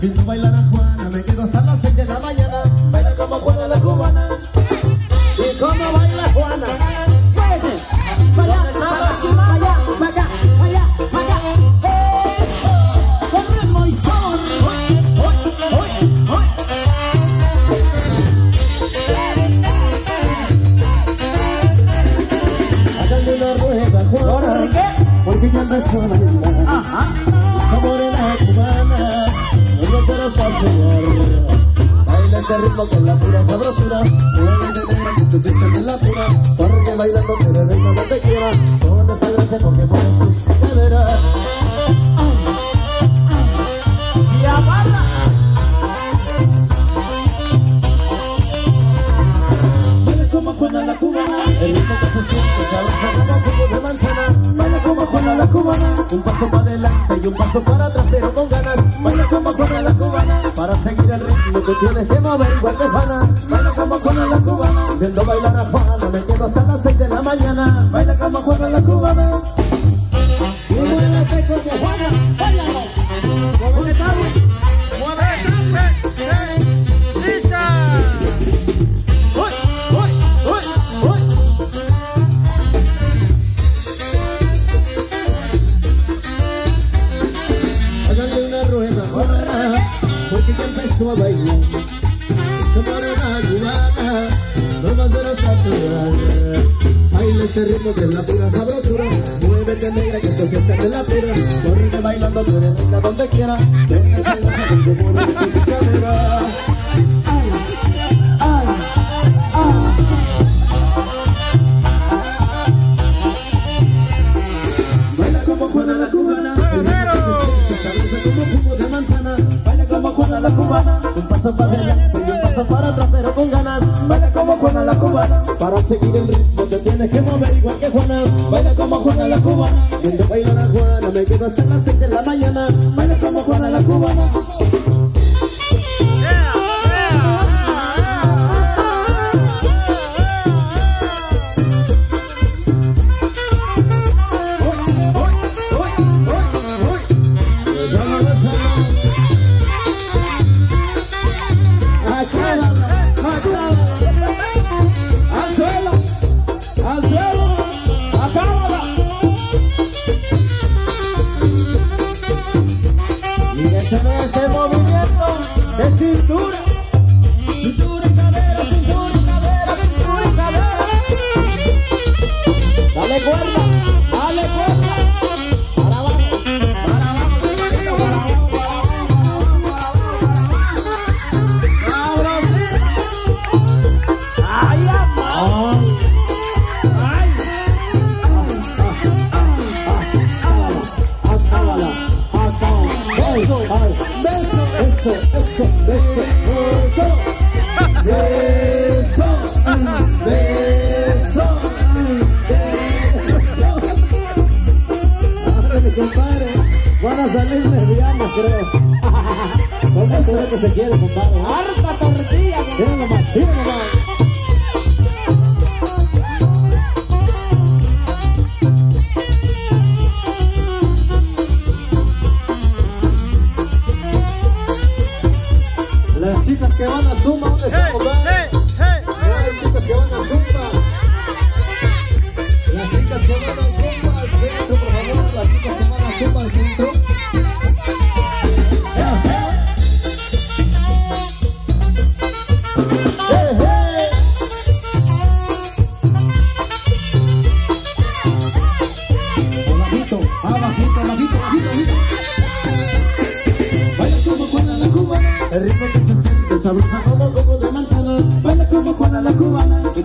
Viendo bailar a Juana, me quedo hasta las seis de la mañana. Baila como Juana la cubana. ¿Y cómo baila Juana? Muévete. Para allá, para allá, para allá, para acá, para allá, para acá. Eso. Con ritmo y son. Háganle una rueda, Juana. ¿Por qué? Porque ya empezó a bailar. Ajá. Baila este ritmo con la pura sabrosura. Muévete negra que tu sistema es la pura. Porque bailando te de reina donde quiera. Con esa gracia con que pones tus caderas. Y amarra. Baila como Juana la cubana, el ritmo que se siente sabroso como jugo de manzana. Baila como Juana la cubana, un paso para adelante y un paso para atrás pero con ganas. Baila como Juana la cubana, para seguir el ritmo te tienes que mover igual que Juana. Donde quiera. Tu cadera. Ay, ay, ay. Baila como Juana la cubana, como jugo de manzana. Baila como Juana la cubana, un paso para adelante y un paso para atrás pero con ganas. Baila como Juana la cubana, para seguir el ritmo te tienes que mover igual que Juana. Baila como Juana la cubana, viendo bailar a Juana me quedo hasta las 6 de la mañana. Baila como Juana la cubana.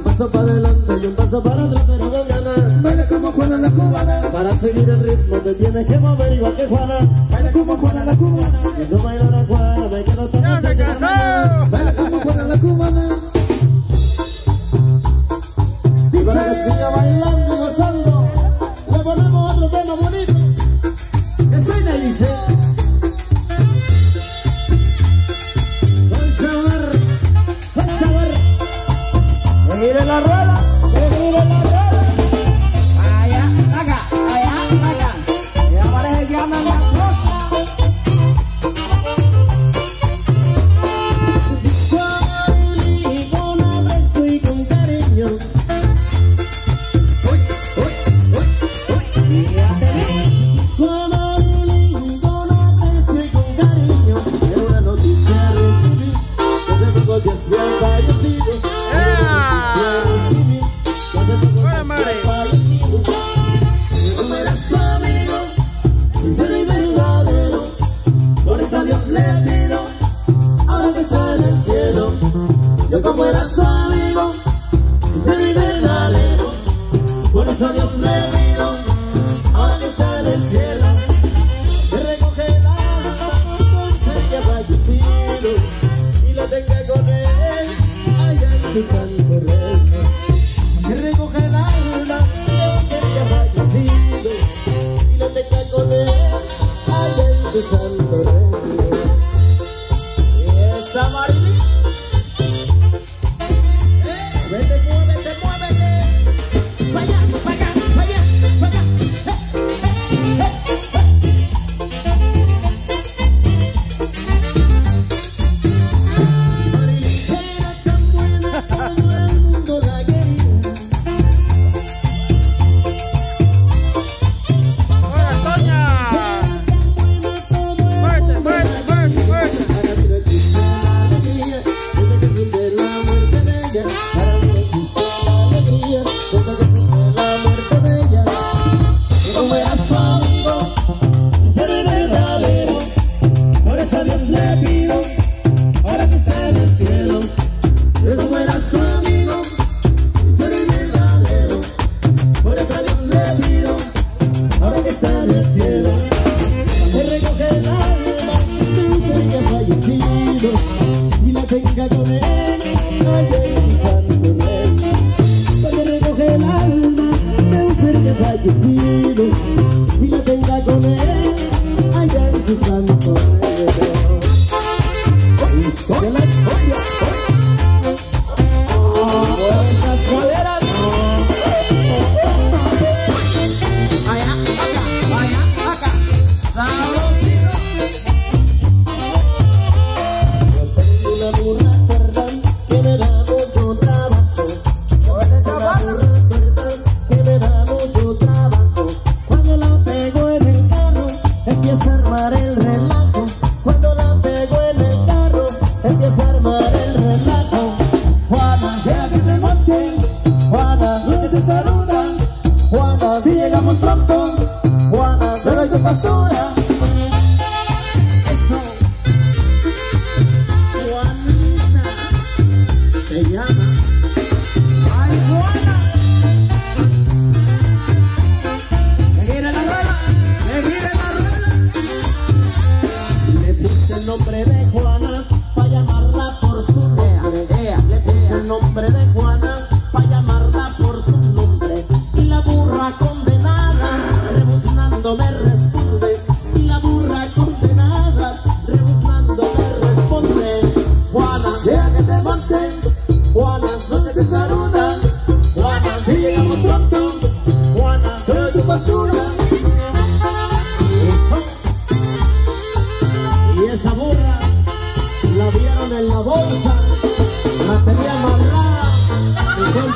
Paso para adelante y un paso para atrás pero con ganas. Baila como Juana la cubana, para seguir el ritmo te tienes que mover igual que Juana. Baila como Juana la cubana, y no bailar a Juana, me quedo tan ¡Ya se cansó! Baila como Juana la cubana. Dice que siga bailando y gozando. Le ponemos otro tema bonito. Que suena y dice. ¡Que gire la rueda!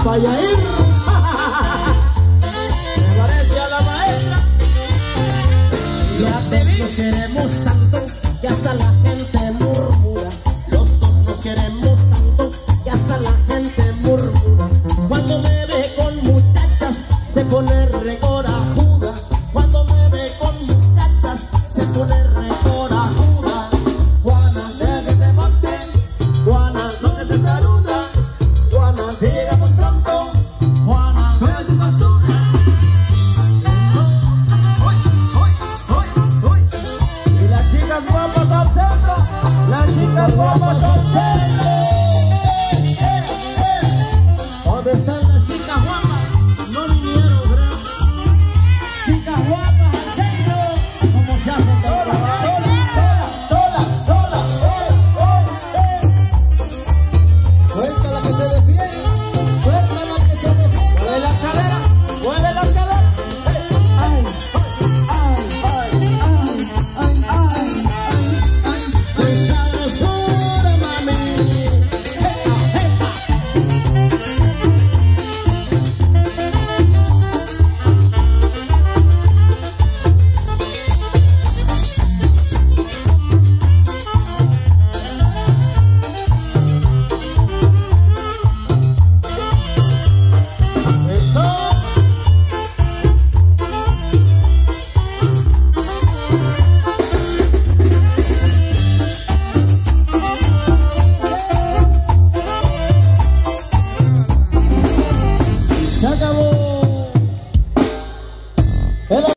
Vai aí